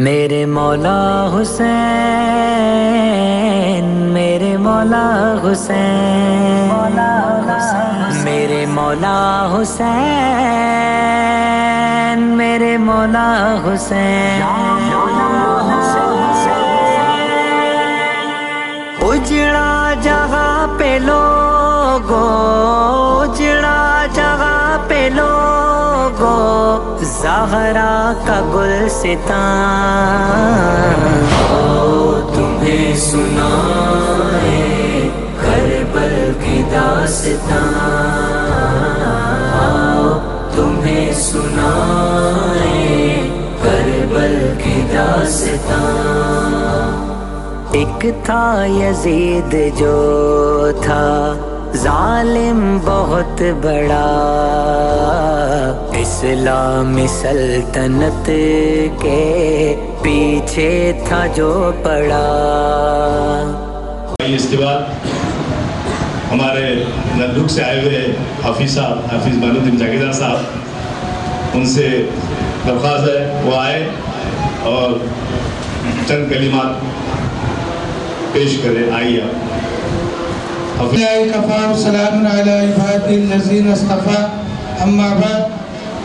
मेरे मौला हुसैन मेरे मौला हुसैन मेरे मौला हुसैन मेरे मौला हुसैन। उजड़ा जगह पे लोगो उजड़ा जगह पे लोगो। जहरा का गुलसिता तुम्हें सुनाए करबल की दास्तां तुम्हें सुनाए करबल की दास्तां एक था यजीद जो था, जालिम बहुत बड़ा। इस्लामी सल्तनत के पीछे था जो पड़ा। इसके बाद हमारे नल्लुक से आए हुए हाफिज साहब हाफिज मानुद्दीन जागीरदार साहब उनसे दरख्वास्त है वो आए और चंद कलिमात पेश करें। आइए आप। अम्मा बाद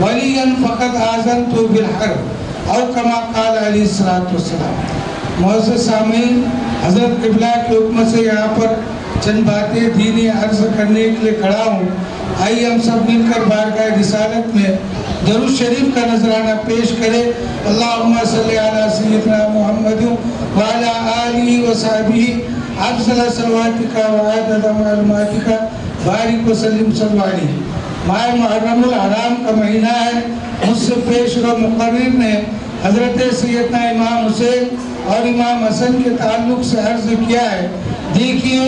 वलिया फ़कत आज़न तो बिलहर और कमा काल अली सलातम मौसम सामीन हज़रत कबला के हुक्म से यहाँ पर चंद बातें दीनी अर्ज़ करने के लिए खड़ा हूँ। आइए हम सब मिलकर बारगाह रिसालत में दरुज शरीफ का नजराना पेश करें। अल्लाह सदना मोहम्मद वाला आली वसाबी अफसला सलवातिका वादमातिका बारिक वसलम सलवानी सल्लल्लाहु माह मुहर्रमुल हराम का महीना है। मुझसे पेश व मुकर्रिर ने हज़रत सैदना इमाम हुसैन और इमाम हसन के ताल्लुक से अर्ज़ किया है। देखिए,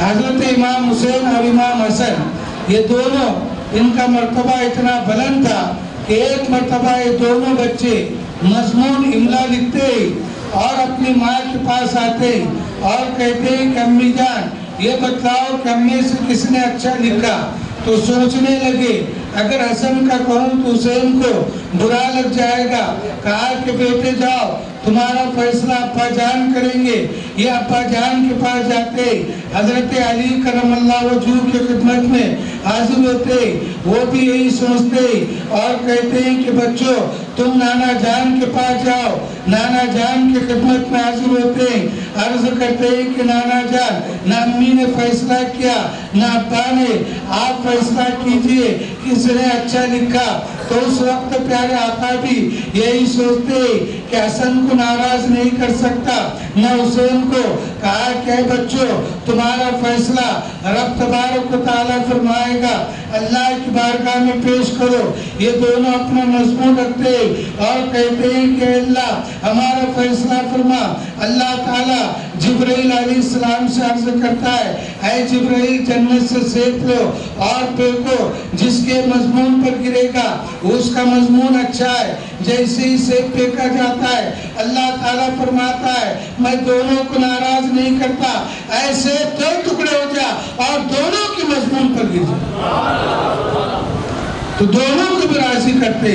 हज़रत इमाम हुसैन और इमाम हसन, ये दोनों इनका मर्तबा इतना बुलंद था कि एक मर्तबा ये दोनों बच्चे मजमून इमला लिखते ही और अपनी माँ के पास आते ही और कहते हैं कि, अम्मी जान, ये बताओ कि अम्मी से किसने अच्छा लिखा? तो सोचने लगे, अगर हसन का कहूँ तो हुसैन को बुरा लग जाएगा। कहा कि बेटे जाओ, तुम्हारा फैसला अब्बा जान करेंगे। ये अब्बा जान के पास जाते, हज़रत अली करम वज़ू की खिदमत में हाजिर होते। वो भी यही सोचते और कहते हैं कि बच्चों तुम नाना जान के पास जाओ। नाना जान की खिदमत में हाजिर होते हैं। अर्ज़ करते हैं कि नाना जान, ना अम्मी ने फैसला किया, ना अब्बा ने। आप फैसला कीजिए किसने अच्छा लिखा। तो उस वक्त प्यारे आता भी यही सोचते कि हसन को नाराज़ नहीं कर सकता। न उसे उनको कहा कि बच्चों, तुम्हारा फैसला रब तबारक ताला फरमाएगा। अल्लाह की बारगाह में पेश करो। ये दोनों अपना मजमून रखते और कहते हैं कि अल्लाह हमारा फैसला फरमा। अल्लाह ताला जिब्राइल सलाम से अर्ज़ करता है, ऐ जिब्राइल, जन्नत से सेक लो और फेंको जिसके मजमून पर गिरेगा, उसका मजमून अच्छा है। जैसे ही सेब फेंका जाता है, अल्लाह ताला फरमाता है, मैं दोनों को नाराज़ नहीं करता। ऐसे दो टुकड़े हो जा और दोनों के मजमून पर गिर जा। तो दोनों को भी राज़ी करते।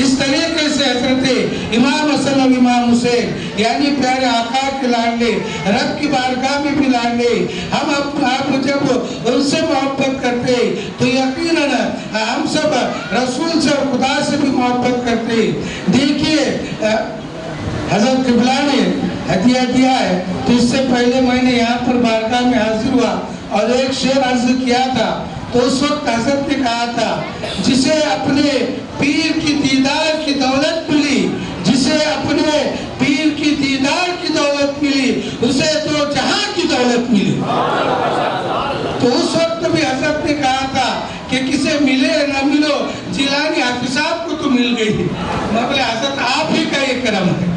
इस तरीके से हज़रत इमाम हसन और इमाम हुसैन, यानी प्यारे आका के लाडले, रब की बारगाह में भी लाडले, हम आप जब उनसे मोहब्बत करते तो यकीन हम सब रसूल से और खुदा से भी मोहब्बत करते। देखिए हज़रत किबला ने हदिया दिया है तो इससे पहले मैंने यहाँ पर बारगाह में हाजिर हुआ और एक शेर अर्ज़ किया था। तो उस वक्त हज़रत ने कहा था, जिसे अपने पीर की दीदार की दौलत मिली, जिसे अपने पीर की दीदार की दौलत मिली, उसे तो जहाँ की दौलत मिली। तो उस वक्त भी हज़रत ने कहा था कि किसे मिले न मिलो, जिलानी हाफिज साहब को तो मिल गई मैं बोले हज़रत आप ही का ये क्रम है।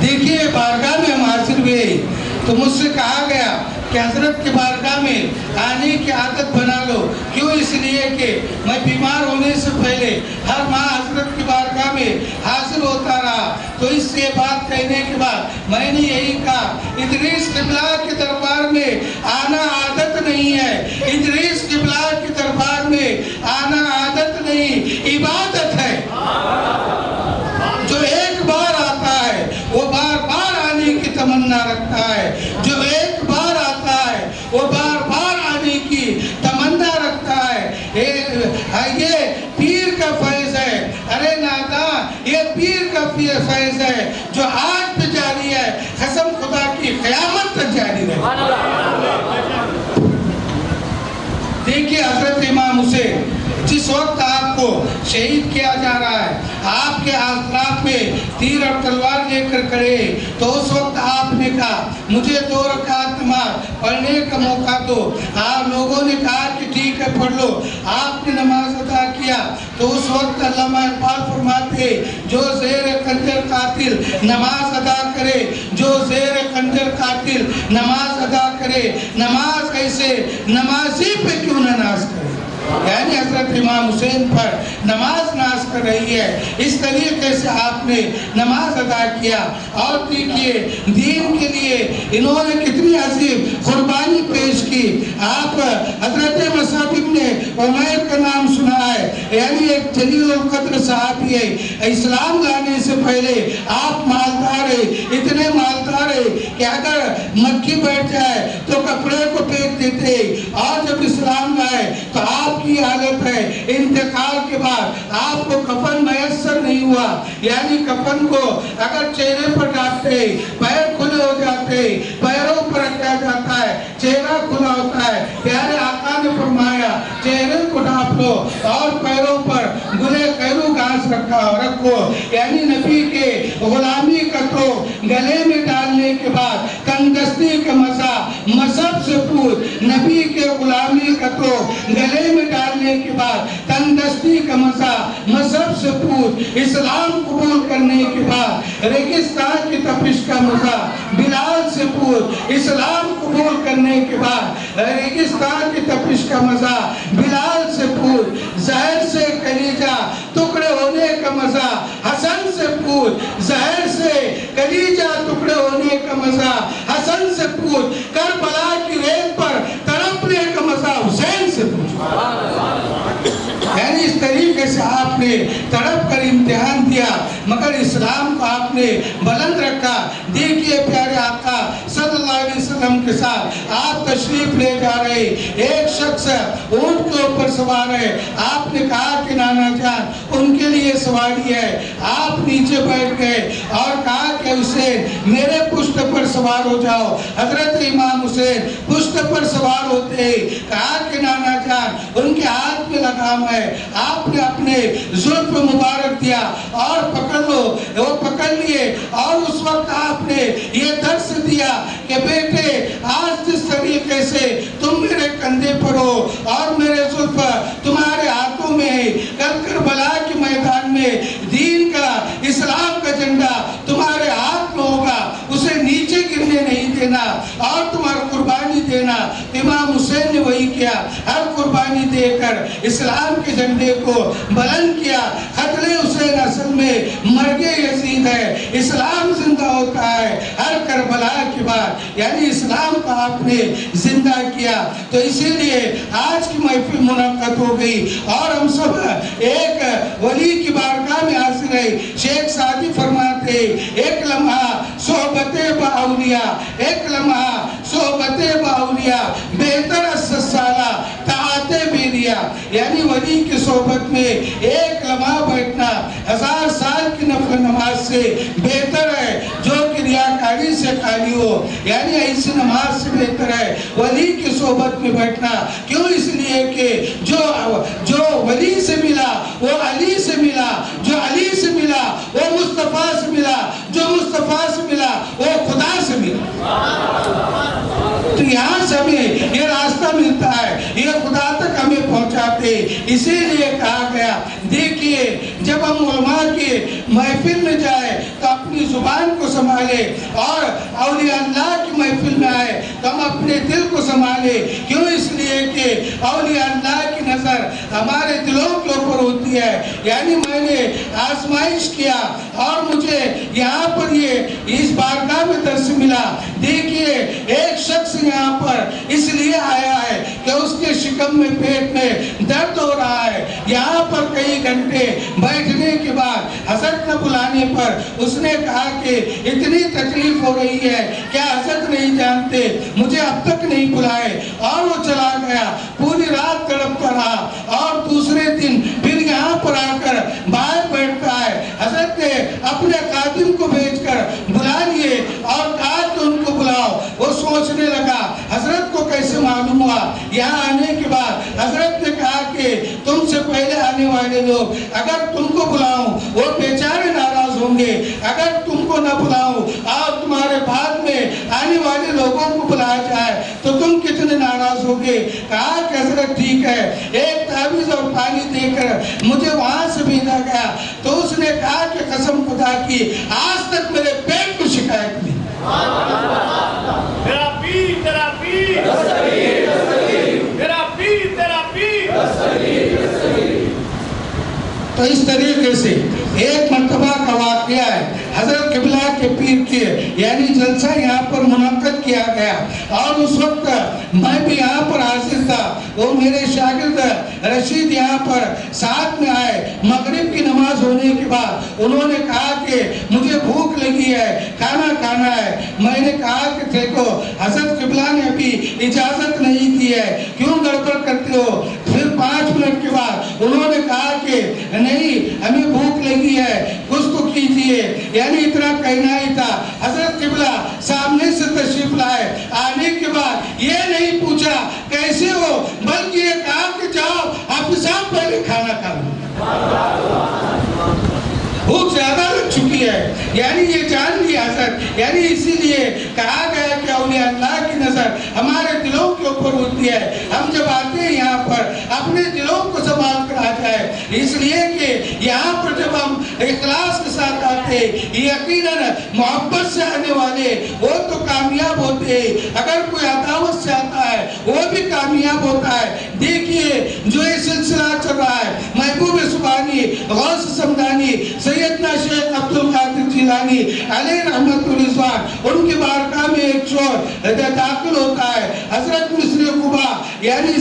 देखिए, बारगाह में हम हाजिर हुए तो मुझसे कहा गया कि हज़रत के बारगाह में आने की आदत बना लो। क्यों इसलिए कि मैं बीमार होने से पहले हर माह हज़रत की बारगाह में हाजिर होता रहा। तो इससे बात कहने के बाद मैंने यही कहा, इदरीस किबला के दरबार में आना आदत नहीं है। इदरीस किबला के दरबार में आना आदत नहीं इबादत है जो एक बार आता है वो बार बार आने की तमन्ना रखता है जो एक बार आता है वो बार बार आने की तमन्ना रखता है ये, ये पीर का फैज है अरे नादा ये पीर फैज है, जो आज भी जारी है, कसम खुदा की, कयामत तक जारी रहे। देखिए हज़रत इमाम हुसैन, जिस वक्त आपको शहीद किया जा रहा है, आपके आसरात में तीर और तलवार लेकर खड़े तो उस वक्त आपने कहा, मुझे दो रकात नमाज़ पढ़ने का मौका दो। आप लोगों ने कहा कि, ठीक है, पढ़ लो। आपने नमाज़ अदा किया तो उस वक्त फरमाते, जो शेर खंजर कातिल नमाज़ अदा करे, जो शेर खंजर कातिल नमाज़ अदा करे, नमाज़ कैसे? नमाजी पे क्यों ना नाज करे? यानी हज़रत इमाम हुसैन पर नमाज़ नाज कर रही है। इस तरीके से आपने नमाज़ अदा किया और देखिए, दीन के लिए इन्होंने कितनी अजीब कुर्बानी पेश की। आप, हज़रत मसाबिब ने उमैर का नाम सुना है, यानी एक जलील कद्र साहबी है। इस्लाम लाने से पहले आप मालदार है, इतने मालदार है कि अगर मक्खी बैठ जाए तो कपड़े को फेंक देते और जब इस्लाम लाए तो आपकी हालत है। इंतकाल के बाद आपको कफन मैसर नहीं हुआ। यानी कफन को अगर चेहरे पर डालते पैर खुले हो जाते, पैरों पर रखा जाता है, चेहरा खुला होता है। प्यारे आका ने फरमाया, चेहरे को ढाप लो और पैरों पर गुले कैरू घास रखा रखो, यानी नबी के गुलामी का तो गले में डालने के बाद तंदस्ती का मज़ा मज़हब से पूछ नबी के गुलामी का तो गले में डालने के बाद तंदस्ती का मज़ा मज़हब से पूछ इस्लाम कबूल करने के बाद रेगिस्तान की तपिश का मज़ा बिलाल से पूछ इस्लाम कबूल करने के बाद रेगिस्तान की तपिश का मज़ा, बिलाल से पूछ जहर से कलीजा, टुकड़े होने का मज़ा, हसन से पूछ जहर से कलीजा, टुकड़े होने का मज़ा, हसन से पूछ करबला की रेत पर तड़पने का मज़ा, हुसैन से पूछ यानी इस तरीके से आपने तड़प कर इम्तिहान दिया, मगर इस्लाम को आपने बुलंद रखा। देखिए प्यारे आका वसल्लम के साथ आप तशरीफ़ ले जा रहे। एक शख्स ऊँट के ऊपर सवार है। आपने कहा कि नाना जान उनके लिए सवारी है। आप नीचे बैठ गए और कहा कि हुसैन, मेरे पुष्ट पर सवार हो जाओ। हज़रत इमाम हुसैन पुष्ट पर सवार होते कहा कि नाना जान, उनके हाथ में लगाम है। आपने अपने जुल्फ मुबारक दिया और पकड़ लो, वो पकड़ लिए और उस वक्त आपने ये दर्श दिया कि बेटे, आज जिस तरीके से तुम मेरे कंधे पर हो और मेरे जुल्फ तुम्हारे हाथों में है। कल करबला के मैदान में दीन का, इस्लाम का झंडा तुम्हारे हाथ में होगा। उसे नीचे गिरने नहीं देना और तुम्हारा कुर्बानी देना। इमाम हुसैन ने वही किया। देकर, इस्लाम के झंडे को बुलंद किया। खतरे हुसैन असल में मरगे यजीद है। इस्लाम ज़िंदा होता है, हर करबला के बाद। यानी इस्लाम को आपने ज़िंदा किया। तो इसीलिए आज की महफिल मुनद हो गई। और हम सब एक वली की बारगाह में हाजिर है। शेख सादी फरमाते, एक लम्हा सोहबत बाउलिया एक लम्हा सोहबत बाउलिया बेहतर बेरिया यानी वली की सोहबत में एक लम्हा बैठना, हज़ार साल की नफल नमाज़ से बेहतर है, जो कि रियाकारी से खाली हो। यानी ऐसी नमाज़ से बेहतर है, वली की सोहबत में बैठना। क्यों इसलिए कि जो जो वली से मिला, वो अली से मिला, जो अली से मिला, वो मुस्तफ़ा से मिला, जो मुस्तफ़ा से मिला, वो खुदा से मिला। तो यहाँ से हमें ये रास्ता मिलता है, ये खुदा इसीलिए कहा गया देखिए जब हम उलमा के महफिल में जाए तो अपनी ज़ुबान को संभाले और अल्लाह की महफिल में आए तो हम अपने दिल को संभाले। क्यों? इसलिए कि अल्लाह की नज़र हमारे दिलों के ऊपर होती है। यानी मैंने आजमाइश किया और मुझे यहाँ पर ये, इस बारगाह में दर्श मिला। देखिए, एक शख्स यहाँ पर इसलिए आया है कि उसके शिकम में, पेट में दर्द हो रहा है। यहाँ पर कई घंटे बैठने के बाद हज़रत न बुलाने पर उसने कहा कि इतनी तकलीफ़ हो रही है, क्या हज़रत नहीं जानते? मुझे अब तक नहीं बुलाए। और वो चला गया। पूरी रात तड़पता रहा। और दूसरे दिन फिर यहाँ पर आकर बाहर बैठता है। हज़रत ने अपने कादिम को भेजकर बुला लिए और कहा कि उनको बुलाओ। वो सोचने लगा हज़रत को कैसे मालूम हुआ? यहाँ आने के बाद हज़रत ने कि तुमसे पहले आने वाले लोग, अगर तुमको बुलाऊं, वो बेचारे नाराज़ होंगे। अगर तुमको न बुलाऊं और तुम्हारे बाद में आने वाले लोगों को बुलाया जाए तो तुम कितने नाराज़ होगे? कहा कि हज़रत ठीक है। एक ताबीज और पानी देकर मुझे वहाँ से भेजा गया। तो उसने कहा कि कसम खुदा की, आज तक मेरे पेट को शिकायत नहीं। तेरा पीर तेरा पीर। तो इस तरीके से एक मरतबा का वाक़ है। हज़रत किबला के पीर के, यानी जलसा यहाँ पर मुनद किया गया। और उस वक्त मैं भी यहाँ पर हाजिर था। वो मेरे शागिर्द रशीद यहाँ पर साथ में आए। मगरिब की नमाज़ होने के बाद उन्होंने कहा कि मुझे भूख लगी है, खाना खाना है। मैंने कहा कि देखो, हज़रत किबला ने अभी इजाज़त नहीं दी है। क्यों गड़बड़ करते हो? फिर पाँच मिनट के बाद उन्होंने कहा कि नहीं, हमें भूख लगी है कुछ तो कीजिए। यानी इतना कहना ही था। हज़रत किबला सामने से तशरीफ़ लाए। आने के बाद ये नहीं पूछा, कैसे हो? बल्कि ये कहा कि जाओ, आप साहब पहले खाना खा लो। चुकी है। यानी ये जान लिया हज़रत यानी इसीलिए कहा गया कि औलिया अल्लाह की नज़र हमारे दिलों के ऊपर होती है। हम जब आते हैं यहाँ पर, अपने दिलों को संभाल कर आ जाए। इसलिए कि यहाँ पर जब हम इखलास के साथ आते यकीनन मोहब्बत से आने वाले, वो तो कामयाब होते अगर कोई अदावत से आता है, वो भी कामयाब होता है। देखिए, जो ये सिलसिला चल रहा है, महबूब सुबानी गौस समदानी सैयदना शेख अब्दुल कादिर जिलानी, अली रहमत होता है हज़रत कुबा, यानी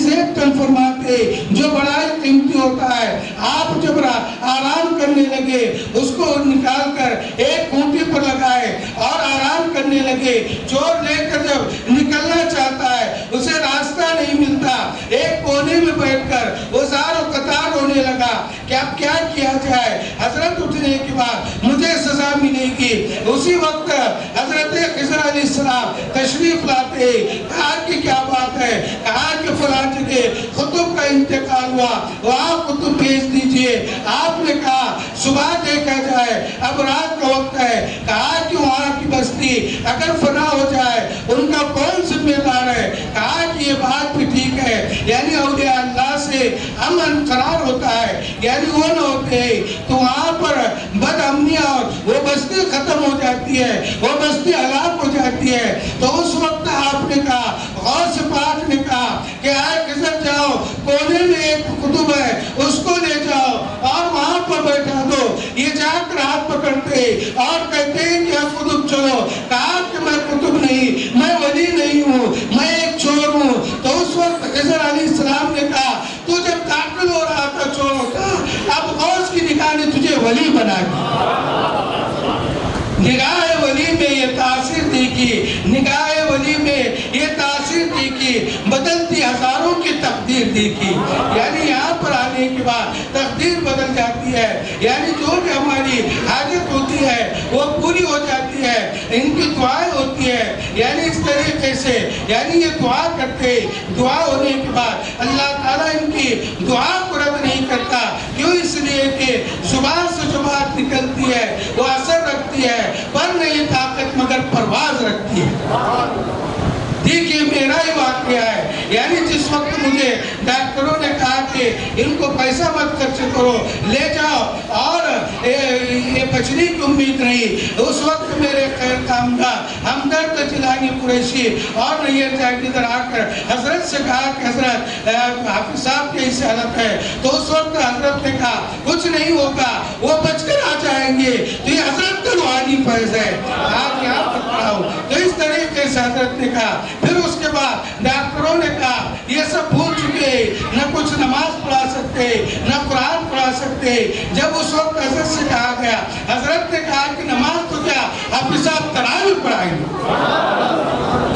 फरमाते जो बड़ा कीमती होता है। आप जब आराम करने लगे, उसको निकाल कर एक खूंटी पर लगाए और आराम करने लगे। चोर लेकर जब निकलना चाहता है, उसे रास्ता नहीं मिलता। एक कोने में बैठकर वो सारो कतार होने लगा। कि अब क्या किया जाए? हज़रत उठने के बाद मुझे सजा मिलेगी। उसी वक्त हज़रत खिजर तशरीफ़ लाते कहा कि क्या बात है? कहा कि फला जगह खुतुब का इंतकाल हुआ। वहाँ कुतुब भेज दीजिए। आपने कहा, सुबह देखा जाए, अब रात का वक्त है। कहा कि वहाँ की बस्ती अगर फना हो जाए, उनका कौन जिम्मेदार है? कहा कि ये बात भी ठीक है। यानी अल्लाह से अमन करार होता है। यानी वो न होते तो वहाँ पर बदअमनिया और वो बस्ती खत्म हो जाती है, वो बस्ती हलाक हो जाती है। तो उस वक्त आपने कहा गौर से पाक ने कहा कि आए किधर जाओ, कोने में एक कुतुब है, उसको ले जाओ और वहाँ पर बैठा दो। ये जाकर हाथ पकड़ते और कहते हैं कि कुतुब चलो। कहा कि मैं कुतुब नहीं, मैं वली नहीं हूँ, मैं एक चोर हूँ। तो उस वक्त खजर अली सलाम ने कहा तू जब दाखिल हो रहा था चोर होता अब गौस की निगाह ने तुझे वली बना दी। निगाह वली में ये तासीर देखी, निगाह वली में ये तासीर देखी, बदलती हज़ारों की तकदीर देखी। यानी के बाद तकदीर बदल जाती है। यानी जो भी हमारी हाजत होती है, वो पूरी हो जाती है। इनकी दुआएँ होती है। यानी इस तरीके से, यानी ये दुआ करते, दुआ होने के बाद अल्लाह ताला इनकी दुआ को रद्द नहीं करता। क्यों? इसलिए कि ज़ुबान से जो बात निकलती है, वो असर रखती है, पर नहीं ताकत मगर परवाज रखती है। देखिए मेरा ही वाक्य है। यानी जिस वक्त मुझे डॉक्टरों ने कहा कि इनको पैसा मत खर्च करो ले जाओ और ये, ये बचने की उम्मीद नहीं उस वक्त मेरे खैर कामगा हमदर्द जिलानी कुरैशी और नैयर जागीदर आकर हज़रत से कहा कि हज़रत हाफिज साहब की ऐसी हालत है तो उस वक्त हज़रत ने कहा कुछ नहीं होगा वो बचकर आ जाएँगे। तो ये हज़रत का रूहानी फैज है। आप को तो इस तरीके से हज़रत ने कहा। फिर उसके बाद डॉक्टरों ने कहा यह सब भूल चुके न कुछ नमाज़ पढ़ा सकते, न कुरान पढ़ा सकते। जब उस वक्त हज़रत से कहा गया, हज़रत ने कहा कि नमाज़ तो क्या हाफिज साहब तरावी पढ़ाएँगे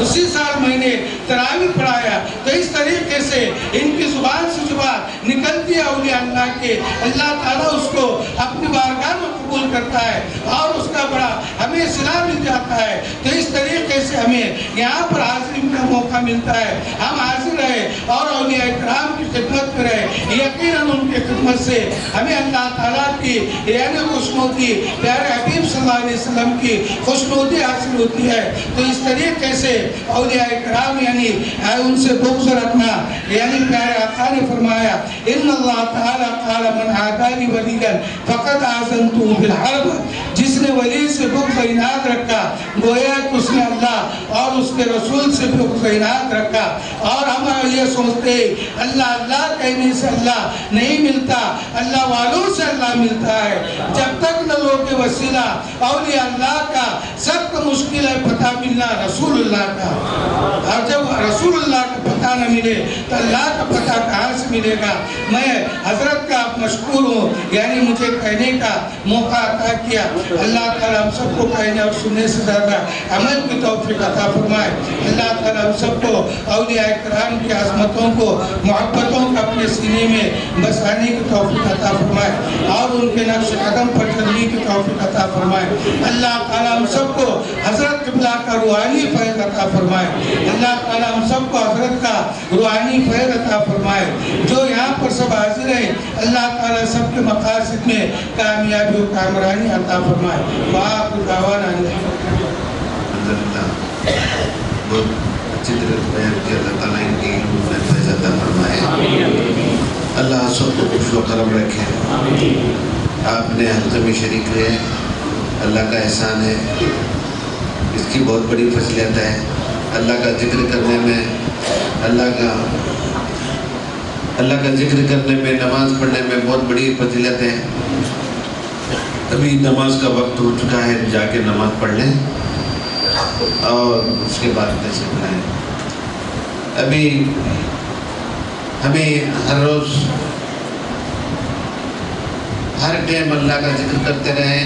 उसी साल मैंने तरावी पढ़ाया। तो इस तरीके से इनकी ज़ुबान से ज़ुबान निकलती है अलिया अल्लाह के। अल्लाह ताला उसको अपनी बारगाह में कबूल करता है और उसका बड़ा हमें सिला मिल जाता है। तो इस तरीके से हमें यहाँ पर हाजिरी का मौका मिलता है। हम हाजिर रहे और अलिया कराम की खिदमत रहे यकीन उनकी खिदमत से। हमें अल्लाह ताला की, यानी खुशनूदी प्यारे हबीब वसल्लम की खुशनूदी हासिल होती है। तो इस तरीके से अलिया कराम यानी उनसे बुग्ज रखना यानी प्यारे आका ने फरमाया इन फ़कत आज़नतु बिल हर्ब। जिसने वली से बुग्ज इनाद रखा, गोया उसके रसूल से बुग्ज इनाद रखा। और हम ये सोचते, अल्लाह अल्लाह कहने से अल्लाह नहीं मिलता, अल्लाह वालों से अल्लाह मिलता है। जब तक न लोग के वसीला और ये अल्लाह का सख्त मुश्किल है पता मिलना रसूलुल्लाह का। और जब रसूलुल्लाह का पता न मिले तो अल्लाह का पता कहाँ से मिलेगा? मैं हज़रत का मशहूर हूँ। यानी मुझे कहने का मौका अता किया। अल्लाह हम सबको कहने और सुनने से ज़्यादा अमल की तौफीक अता फरमाए अल्लाह ताला सबको अलिया कराम की आजमतों को, मोहब्बतों को अपने सीने में बसाने की तौफीक अता फरमाए, और उनके नक्श कदम पर चलने की तौफीक अता फरमाए। अल्लाह ताला सबको हज़रत किबला का रूहानी फैज अता फरमाए। अल्लाह ताला सबको हज़रत का रूहानी फैज अता फरमाए। जो यहाँ पर सब हाजिर हैं, अल्लाह ताला सबके मकासद में कामयाबी और कामरानी अता फरमाए। वाह दावाना बहुत अच्छी तरह बयान किया अल्लाह ताला इनकी इल्म में फैज़ अता फरमाए अल्लाह सबको खुश करम रखे। आपने हल्के में शरीक रहे, अल्लाह का एहसान है। इसकी बहुत बड़ी फसलियत है। अल्लाह का ज़िक्र करने में, अल्लाह का अल्लाह का ज़िक्र करने में, नमाज़ पढ़ने में बहुत बड़ी फजीलत है। अभी नमाज़ का वक्त हो चुका है, जाके नमाज़ पढ़ लें। और उसके बाद कैसे बनाएँ अभी हमें हर रोज़, हर टाइम अल्लाह का ज़िक्र करते रहें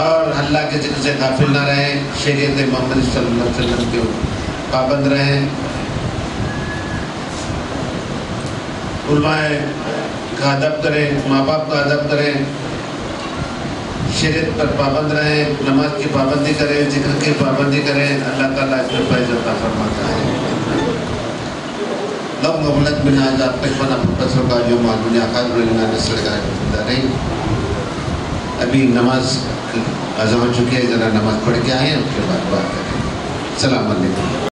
और अल्लाह के ज़िक्र से काफिल ना रहें, शरीयत मोहम्मद वसल्लम के पाबंद रहें। का अदब करें, माँ बाप का अदब करें। शरीयत पर पाबंद रहें, नमाज़ की पाबंदी करें, ज़िक्र की पाबंदी करें, अल्लाह ताला इसमें फैज़ अता फरमाता है। लम गमलत बिन आज आप तक बना प्रोफेसर का जो मालूम नहीं। अभी नमाज़ अजा हो चुकी है, ज़रा नमाज़ पढ़ के आए उसके बाद बात करें। सलाम